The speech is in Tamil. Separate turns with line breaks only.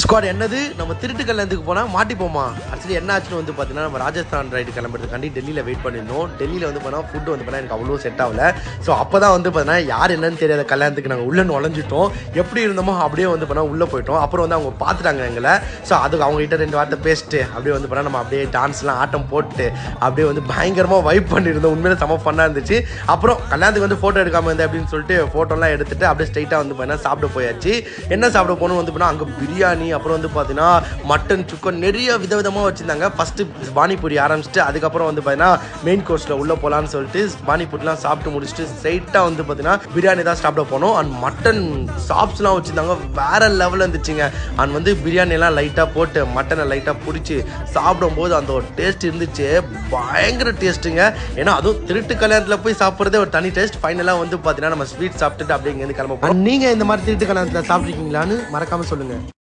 ஸ்குவாட் என்னது? நம்ம திருட்டு கல்யாணத்துக்கு போனால் மாட்டிப்போமா? ஆக்சுவலி என்ன ஆச்சுன்னு வந்து பார்த்தீங்கன்னா நம்ம ராஜஸ்தான் ரைடு கிளம்புறதுக்காண்டி டெல்லியில் வெயிட் பண்ணியிருந்தோம். டெல்லியில் வந்து பார்த்தா ஃபுட்டு வந்து பார்த்தா எனக்கு அவ்வளோ செட் ஆகல. ஸோ அப்போ தான் வந்து பார்த்தீங்கன்னா யார் என்னன்னு தெரியாத கல்யாணத்துக்கு நாங்கள் உள்ளே நுழைஞ்சிட்டோம். எப்படி இருந்தோமோ அப்படியே வந்து பார்த்தா உள்ளே போயிட்டோம். அப்புறம் வந்து அவங்க பார்த்துட்டாங்க எங்களை. ஸோ அதுக்கு அவங்ககிட்ட ரெண்டு வார்த்தை பேசிட்டு அப்படியே வந்து பார்த்தா நம்ம அப்படியே டான்ஸ்லாம் ஆட்டம் போட்டு அப்படியே வந்து பயங்கரமாக வைப் பண்ணியிருந்தோம். உண்மையிலே செம ஃபன்னாக இருந்துச்சு. அப்புறம் கல்யாணத்துக்கு வந்து ஃபோட்டோ எடுக்காமல் இருந்தேன் அப்படின்னு சொல்லிட்டு ஃபோட்டோலாம் எடுத்துகிட்டு அப்படியே ஸ்ட்ரைட்டாக வந்து பார்த்தீங்கன்னா சாப்பிட போயாச்சு. என்ன சாப்பிட போகணும் வந்து போனால் அங்கே பிரியாணி அப்புறம் வந்து பார்த்தீங்கன்னா மட்டன் சுக்கன் நிறைய விதவிதமாக வச்சுருந்தாங்க. ஃபஸ்ட்டு பானிபூரி ஆரம்பிச்சிட்டு அதுக்கப்புறம் வந்து பார்த்தீங்கன்னா மெயின் கோர்ஸில் உள்ளே போகலான்னு சொல்லிட்டு பானிபூரிலாம் சாப்பிட்டு முடிச்சுட்டு ஸ்ட்ரைட்டாக வந்து பார்த்தீங்கன்னா பிரியாணி தான் சாப்பிட போனோம். அண்ட் மட்டன் சாப்ஸ்லாம் வச்சுருந்தாங்க. வேற லெவலில் இருந்துச்சுங்க. அண்ட் வந்து பிரியாணிலாம் லைட்டாக போட்டு மட்டனை லைட்டாக பிடிச்சி சாப்பிடும்போது அந்த ஒரு டேஸ்ட் இருந்துச்சு. பயங்கர டேஸ்ட்டுங்க ஏன்னா அதுவும் திருட்டு கல்யாணத்தில் போய் சாப்பிட்றதே ஒரு தனி டேஸ்ட் ஃபைனலாக வந்து பார்த்தீங்கன்னா நம்ம ஸ்வீட் சாப்பிட்டுட்டு அப்படிங்கிறது இங்கேருந்து கிளம்ப போகிறோம் நீங்கள் இந்த மாதிரி திருட்டு கல்யாணத்தில் சாப்பிட்ருக்கீங்களான்னு மறக்காமல் சொல்லுங்கள்